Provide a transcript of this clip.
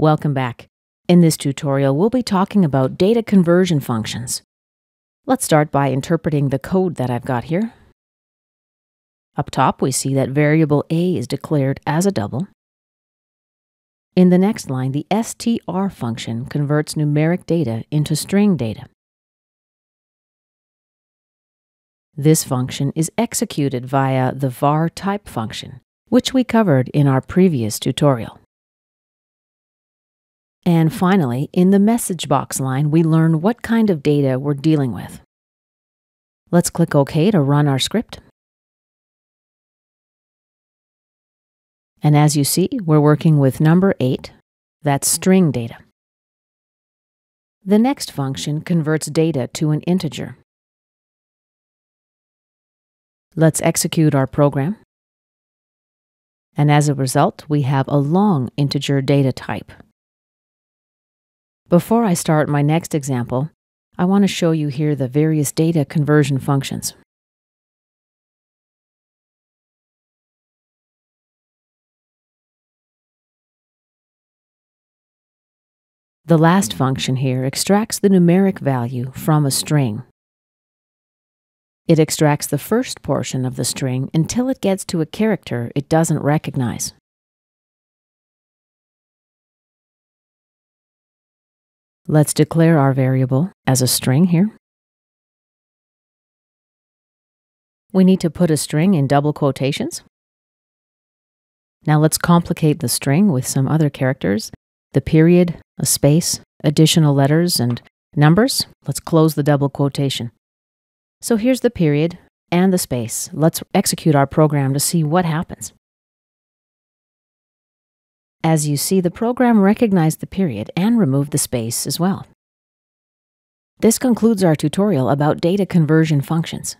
Welcome back. In this tutorial, we'll be talking about data conversion functions. Let's start by interpreting the code that I've got here. Up top, we see that variable a is declared as a double. In the next line, the str function converts numeric data into string data. This function is executed via the VarType function, which we covered in our previous tutorial. And finally, in the message box line, we learn what kind of data we're dealing with. Let's click OK to run our script. And as you see, we're working with number 8, that's string data. The next function converts data to an integer. Let's execute our program. And as a result, we have a long integer data type. Before I start my next example, I want to show you here the various data conversion functions. The last function here extracts the numeric value from a string. It extracts the first portion of the string until it gets to a character it doesn't recognize. Let's declare our variable as a string here. We need to put a string in double quotations. Now let's complicate the string with some other characters, the period, a space, additional letters, and numbers. Let's close the double quotation. So here's the period and the space. Let's execute our program to see what happens. As you see, the program recognized the period and removed the space as well. This concludes our tutorial about data conversion functions.